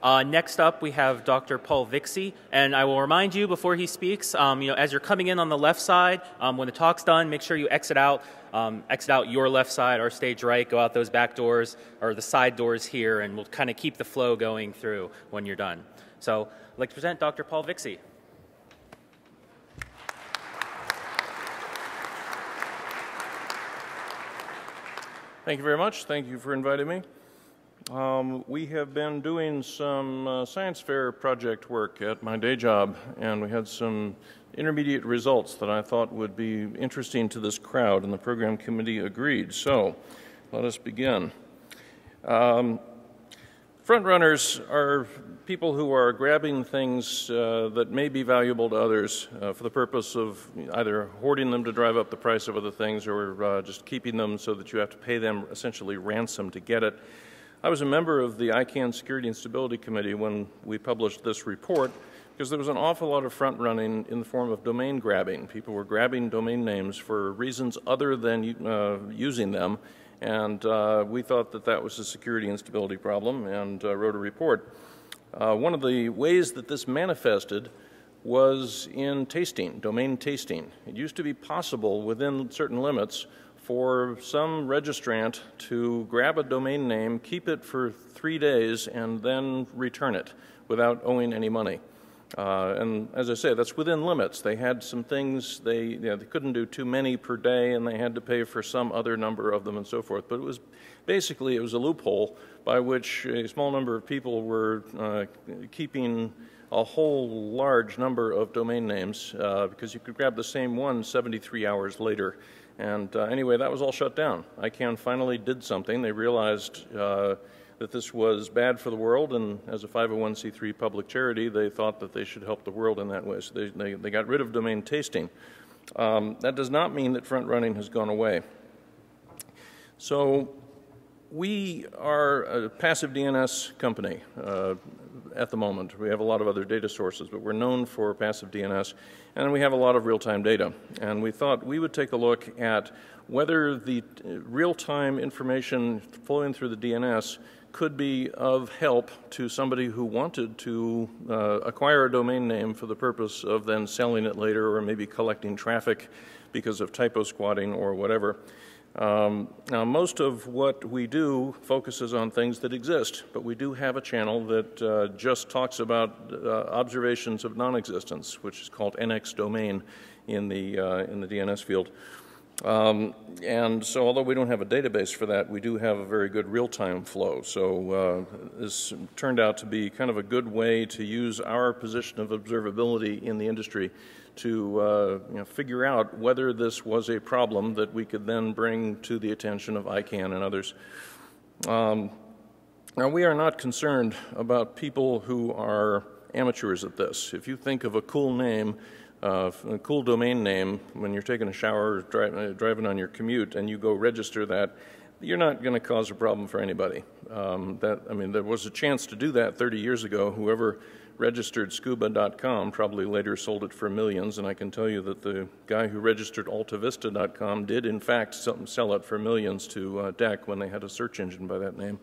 Uh, next up, we have Dr. Paul Vixie, and I will remind you before he speaks, um, you know, as you're coming in on the left side, um, when the talk's done, make sure you exit out, um, exit out your left side or stage right, go out those back doors or the side doors here, and we'll kind of keep the flow going through when you're done. So, I'd like to present Dr. Paul Vixie. Thank you very much. Thank you for inviting me. Um, we have been doing some uh, science fair project work at my day job, and we had some intermediate results that I thought would be interesting to this crowd, and the program committee agreed. So let us begin. Um, front runners are people who are grabbing things uh, that may be valuable to others uh, for the purpose of either hoarding them to drive up the price of other things or uh, just keeping them so that you have to pay them essentially ransom to get it. I was a member of the ICANN Security and Stability Committee when we published this report because there was an awful lot of front running in the form of domain grabbing. People were grabbing domain names for reasons other than uh, using them, and uh, we thought that that was a security and stability problem and uh, wrote a report. Uh, one of the ways that this manifested was in tasting, domain tasting. It used to be possible within certain limits for some registrant to grab a domain name, keep it for three days, and then return it without owing any money. Uh, and as I say, that's within limits. They had some things they you know, they couldn't do too many per day, and they had to pay for some other number of them, and so forth. But it was basically it was a loophole by which a small number of people were uh, keeping a whole large number of domain names uh, because you could grab the same one 73 hours later and uh, anyway, that was all shut down. ICANN finally did something. They realized uh, that this was bad for the world, and as a 501c3 public charity, they thought that they should help the world in that way. So they, they, they got rid of domain tasting. Um, that does not mean that front running has gone away. So we are a passive DNS company uh, at the moment. We have a lot of other data sources, but we're known for passive DNS and we have a lot of real-time data. And we thought we would take a look at whether the real-time information flowing through the DNS could be of help to somebody who wanted to uh, acquire a domain name for the purpose of then selling it later or maybe collecting traffic because of typo squatting or whatever. Um, now, most of what we do focuses on things that exist, but we do have a channel that uh, just talks about uh, observations of non-existence, which is called NX domain in the uh, in the DNS field. Um, and so, although we don't have a database for that, we do have a very good real-time flow. So, uh, this turned out to be kind of a good way to use our position of observability in the industry to uh, you know, figure out whether this was a problem that we could then bring to the attention of ICANN and others. Um, now, we are not concerned about people who are amateurs at this. If you think of a cool name, uh, a cool domain name, when you're taking a shower or dri- uh, driving on your commute and you go register that, you're not going to cause a problem for anybody. Um, that, I mean, there was a chance to do that 30 years ago. Whoever registered scuba.com probably later sold it for millions, and I can tell you that the guy who registered altavista.com did, in fact, sell it for millions to uh, DEC when they had a search engine by that name.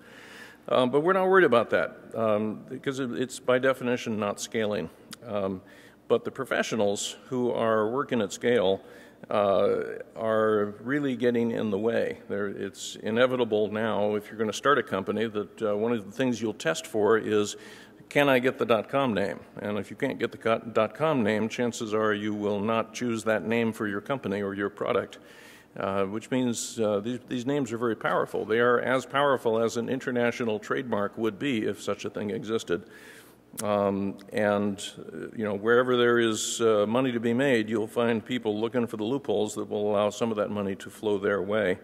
Um, but we're not worried about that um, because it's by definition not scaling. Um, but the professionals who are working at scale uh, are really getting in the way. There, it's inevitable now, if you're going to start a company, that uh, one of the things you'll test for is can I get the .com name? And if you can't get the .com name, chances are you will not choose that name for your company or your product, uh, which means uh, these, these names are very powerful. They are as powerful as an international trademark would be if such a thing existed. Um, and you know wherever there is uh, money to be made, you'll find people looking for the loopholes that will allow some of that money to flow their way.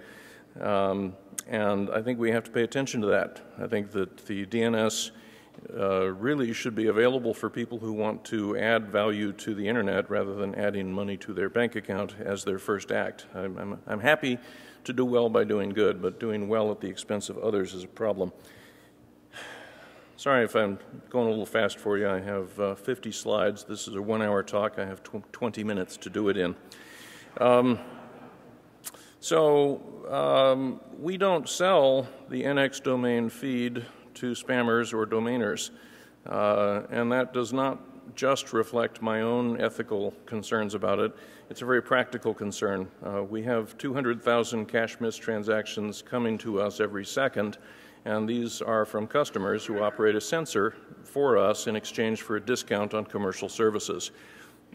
Um, and I think we have to pay attention to that. I think that the DNS uh, really should be available for people who want to add value to the internet rather than adding money to their bank account as their first act. I'm, I'm, I'm happy to do well by doing good, but doing well at the expense of others is a problem. Sorry if I'm going a little fast for you. I have uh, 50 slides. This is a one hour talk. I have tw 20 minutes to do it in. Um, so, um, we don't sell the NX domain feed to spammers or domainers. Uh, and that does not just reflect my own ethical concerns about it. It's a very practical concern. Uh, we have 200,000 cache miss transactions coming to us every second, and these are from customers who operate a sensor for us in exchange for a discount on commercial services.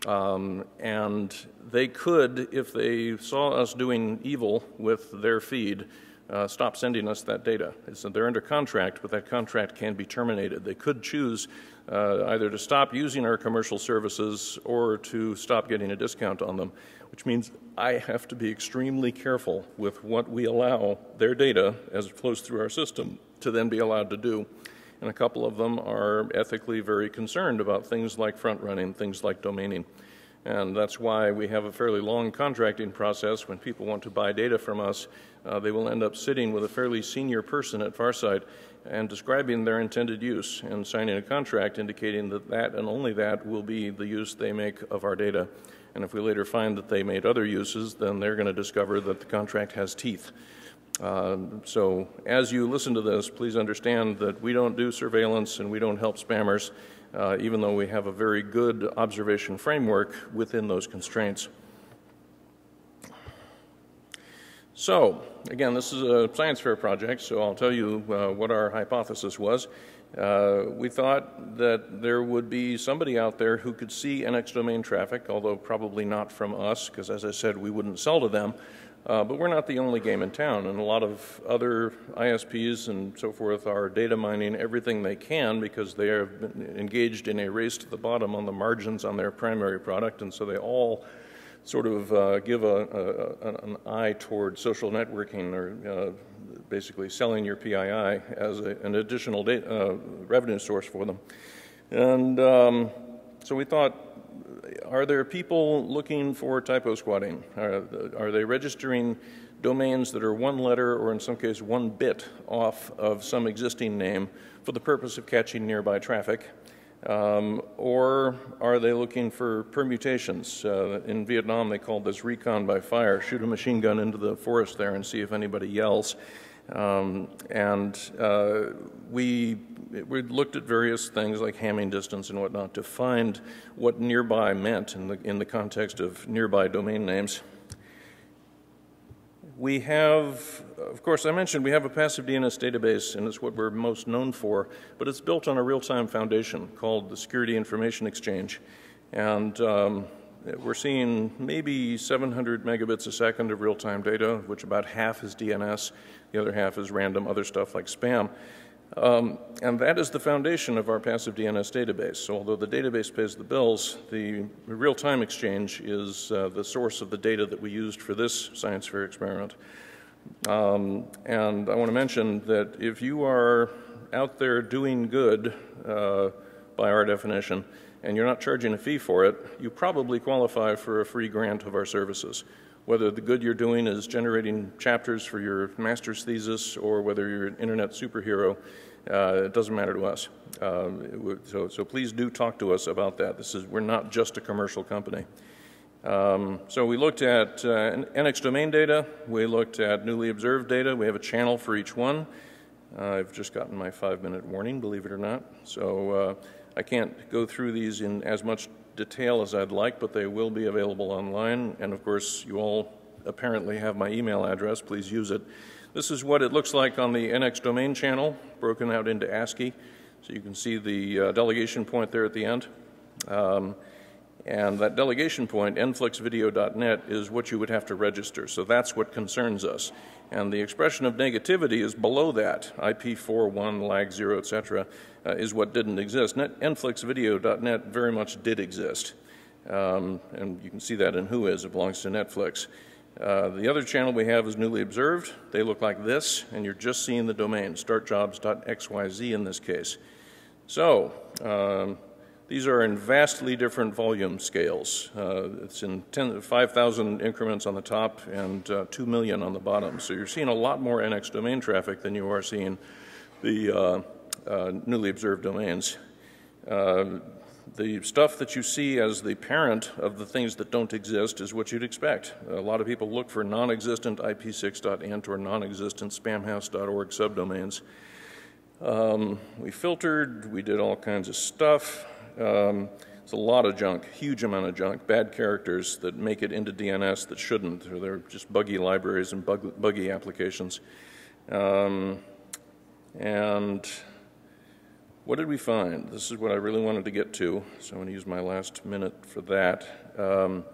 Um, and they could, if they saw us doing evil with their feed, uh, stop sending us that data. It's, they're under contract, but that contract can be terminated. They could choose uh, either to stop using our commercial services or to stop getting a discount on them, which means I have to be extremely careful with what we allow their data as it flows through our system to then be allowed to do. And a couple of them are ethically very concerned about things like front running, things like domaining. And that's why we have a fairly long contracting process. When people want to buy data from us, uh, they will end up sitting with a fairly senior person at Farsight and describing their intended use and signing a contract indicating that that and only that will be the use they make of our data. And if we later find that they made other uses, then they're going to discover that the contract has teeth. Uh, so, as you listen to this, please understand that we don't do surveillance and we don't help spammers uh, even though we have a very good observation framework within those constraints. So, again, this is a science fair project, so I'll tell you uh, what our hypothesis was. Uh, we thought that there would be somebody out there who could see NX domain traffic, although probably not from us, because as I said, we wouldn't sell to them. Uh, but we're not the only game in town, and a lot of other ISPs and so forth are data mining everything they can because they are engaged in a race to the bottom on the margins on their primary product, and so they all sort of uh, give a, a, an eye toward social networking or uh, basically selling your PII as a, an additional data, uh, revenue source for them. And um, so we thought are there people looking for typo squatting? Are, are, they registering domains that are one letter or in some case one bit off of some existing name for the purpose of catching nearby traffic? Um, or are they looking for permutations? Uh, in Vietnam, they called this recon by fire shoot a machine gun into the forest there and see if anybody yells. Um, and uh, we, we looked at various things like Hamming distance and whatnot to find what nearby meant in the, in the context of nearby domain names. We have, of course, I mentioned we have a passive DNS database, and it's what we're most known for, but it's built on a real time foundation called the Security Information Exchange. And um, we're seeing maybe 700 megabits a second of real time data, which about half is DNS. The other half is random other stuff like spam. Um, and that is the foundation of our passive DNS database. So, although the database pays the bills, the real time exchange is uh, the source of the data that we used for this science fair experiment. Um, and I want to mention that if you are out there doing good uh, by our definition, and you're not charging a fee for it, you probably qualify for a free grant of our services whether the good you're doing is generating chapters for your master's thesis or whether you're an internet superhero, uh, it doesn't matter to us. Uh, so, so please do talk to us about that. This is, we're not just a commercial company. Um, so we looked at uh, NX domain data, we looked at newly observed data, we have a channel for each one. Uh, I've just gotten my five minute warning, believe it or not. So uh, I can't go through these in as much detail as I'd like, but they will be available online. And of course, you all apparently have my email address. Please use it. This is what it looks like on the NX domain channel, broken out into ASCII. So you can see the uh, delegation point there at the end. Um, and that delegation point, nflixvideo.net, is what you would have to register. So that's what concerns us. And the expression of negativity is below that, IP4, 1, lag 0, etc uh, is what didn't exist. Net, NFlixVideo.net very much did exist. Um, and you can see that in Whois, it belongs to Netflix. Uh, the other channel we have is newly observed. They look like this, and you're just seeing the domain, startjobs.xyz in this case. So, um, these are in vastly different volume scales. Uh, it's in 5,000 increments on the top and uh, 2 million on the bottom. So you're seeing a lot more NX domain traffic than you are seeing the uh, uh, newly observed domains. Uh, the stuff that you see as the parent of the things that don't exist is what you'd expect. A lot of people look for non existent IP6.int or non existent spamhaus.org subdomains. Um, we filtered, we did all kinds of stuff. Um, it's a lot of junk, huge amount of junk, bad characters that make it into DNS that shouldn't, or they're just buggy libraries and bug, buggy applications. Um, and what did we find? This is what I really wanted to get to, so I'm going to use my last minute for that. Um,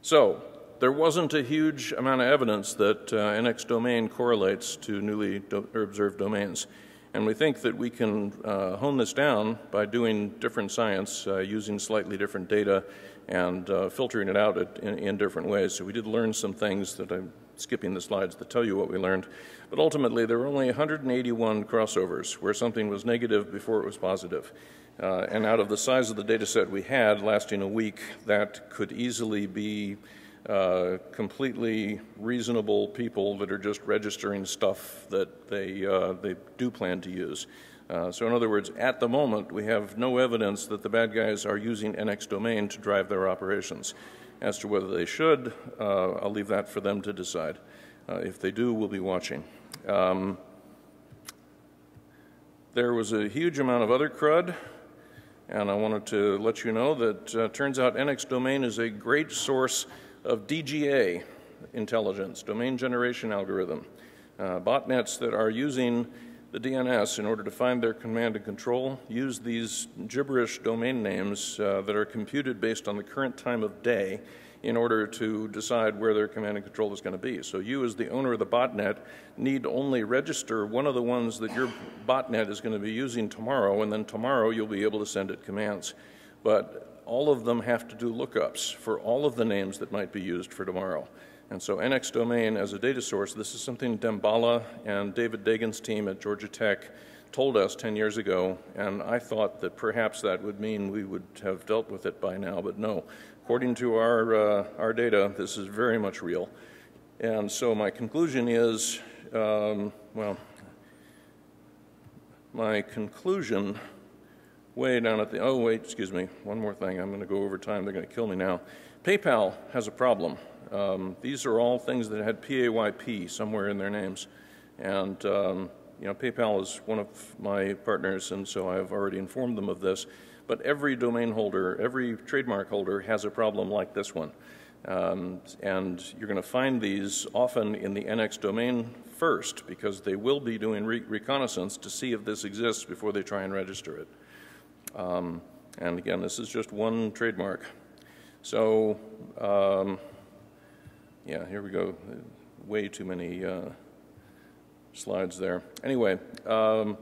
so, there wasn't a huge amount of evidence that uh, NX domain correlates to newly do observed domains. And we think that we can uh, hone this down by doing different science, uh, using slightly different data, and uh, filtering it out in, in, different ways. So we did learn some things that I'm skipping the slides that tell you what we learned. But ultimately, there were only 181 crossovers where something was negative before it was positive. Uh, and out of the size of the data set we had lasting a week, that could easily be uh, completely reasonable people that are just registering stuff that they, uh, they do plan to use. Uh, so in other words, at the moment, we have no evidence that the bad guys are using NX domain to drive their operations. As to whether they should, uh, I'll leave that for them to decide. Uh, if they do, we'll be watching. Um, there was a huge amount of other crud, and I wanted to let you know that uh, turns out NX domain is a great source of DGA intelligence, domain generation algorithm. Uh, botnets that are using the DNS in order to find their command and control use these gibberish domain names uh, that are computed based on the current time of day in order to decide where their command and control is going to be. So you, as the owner of the botnet, need only register one of the ones that your botnet is going to be using tomorrow, and then tomorrow you'll be able to send it commands. But all of them have to do lookups for all of the names that might be used for tomorrow. And so NX domain as a data source, this is something Damballa and David Dagon's team at Georgia Tech told us 10 years ago, and I thought that perhaps that would mean we would have dealt with it by now, but no. According to our, uh, our data, this is very much real. And so my conclusion is, um, well, my conclusion way down at the, oh, wait, excuse me, one more thing. I'm going to go over time. They're going to kill me now. PayPal has a problem. Um, these are all things that had PAYP somewhere in their names. And, um, you know, PayPal is one of my partners, and so I've already informed them of this. But every domain holder, every trademark holder has a problem like this one. Um, and you're going to find these often in the NX domain first because they will be doing re reconnaissance to see if this exists before they try and register it. Um, and again, this is just one trademark. So, um, yeah, here we go. Way too many uh, slides there. Anyway, um,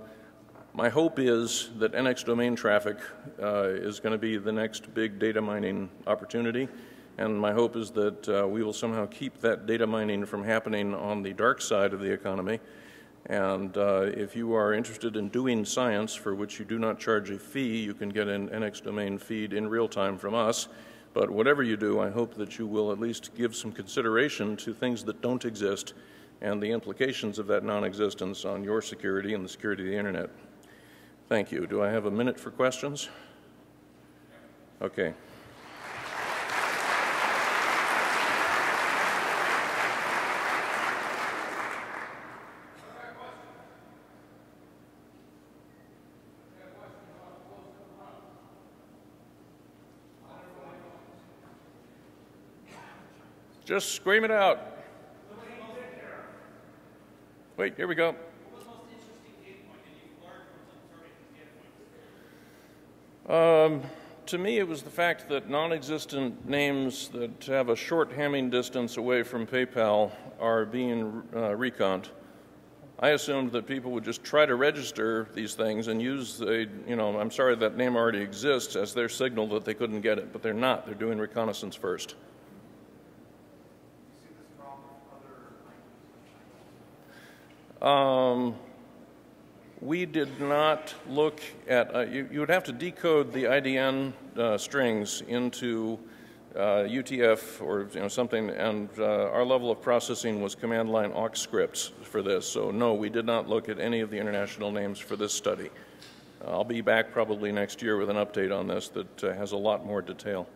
my hope is that NX domain traffic uh, is going to be the next big data mining opportunity. And my hope is that uh, we will somehow keep that data mining from happening on the dark side of the economy and uh, if you are interested in doing science for which you do not charge a fee, you can get an NX domain feed in real time from us. But whatever you do, I hope that you will at least give some consideration to things that don't exist and the implications of that non existence on your security and the security of the internet. Thank you. Do I have a minute for questions? Okay. Just scream it out. Wait, here we go. Um, to me, it was the fact that non existent names that have a short Hamming distance away from PayPal are being uh, reconned. I assumed that people would just try to register these things and use a, you know, I'm sorry that name already exists as their signal that they couldn't get it, but they're not. They're doing reconnaissance first. Um, we did not look at, uh, you, you, would have to decode the IDN uh, strings into uh, UTF or you know, something, and uh, our level of processing was command line awk scripts for this. So, no, we did not look at any of the international names for this study. I'll be back probably next year with an update on this that uh, has a lot more detail.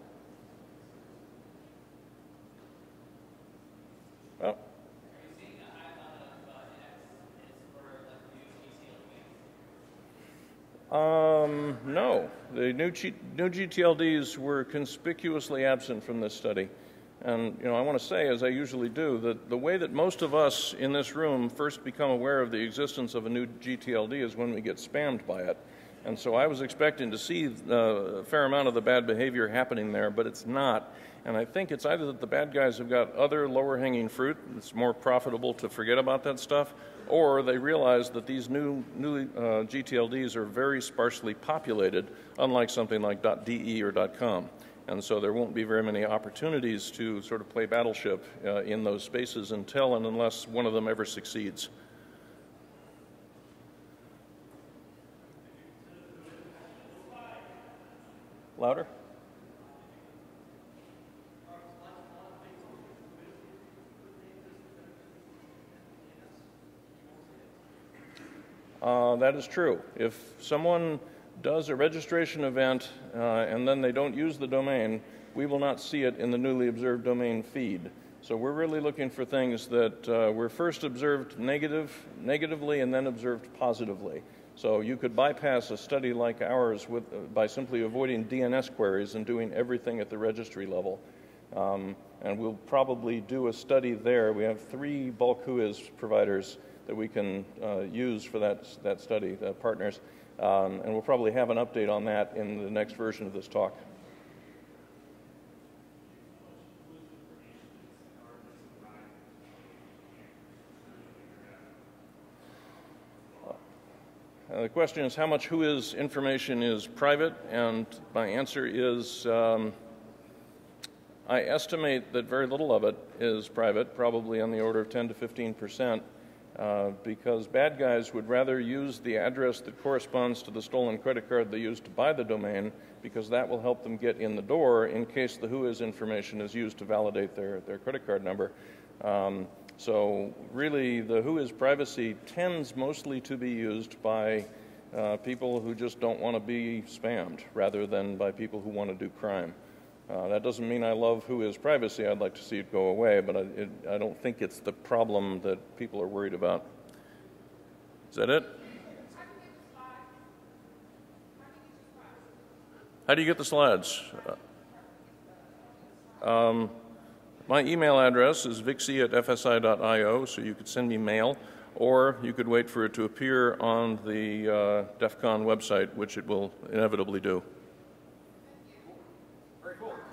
Um, no, new, G- new GTLDs were conspicuously absent from this study. And you know, I want to say, as I usually do, that the way that most of us in this room first become aware of the existence of a new GTLD is when we get spammed by it. And so I was expecting to see uh, a fair amount of the bad behavior happening there, but it's not. And I think it's either that the bad guys have got other lower hanging fruit, it's more profitable to forget about that stuff, or they realize that these new, new uh, GTLDs are very sparsely populated, unlike something like .de or .com. And so there won't be very many opportunities to sort of play battleship uh, in those spaces until and unless one of them ever succeeds. Louder? Uh, that is true. If someone does a registration event uh, and then they don't use the domain, we will not see it in the newly observed domain feed. So we're really looking for things that uh, were first observed negative, negatively and then observed positively. So you could bypass a study like ours with, uh, by simply avoiding DNS queries and doing everything at the registry level. Um, and we'll probably do a study there. We have three bulk WHOIS providers that we can uh, use for that, that study, the partners. Um, and we'll probably have an update on that in the next version of this talk. Uh, the question is how much WHOIS information is private, and my answer is um, I estimate that very little of it is private, probably on the order of 10 to 15 percent. Uh, because bad guys would rather use the address that corresponds to the stolen credit card they used to buy the domain because that will help them get in the door in case the WHOIS information is used to validate their, their credit card number. Um, so really the WHOIS privacy tends mostly to be used by uh, people who just don't want to be spammed rather than by people who want to do crime. Uh, that doesn't mean I love WHOIS privacy. I'd like to see it go away, but I, it, I don't think it's the problem that people are worried about. Is that it? How do you get the slides? Uh, um, my email address is vixie at fsi.io, so you could send me mail, or you could wait for it to appear on the uh, DEF CON website, which it will inevitably do.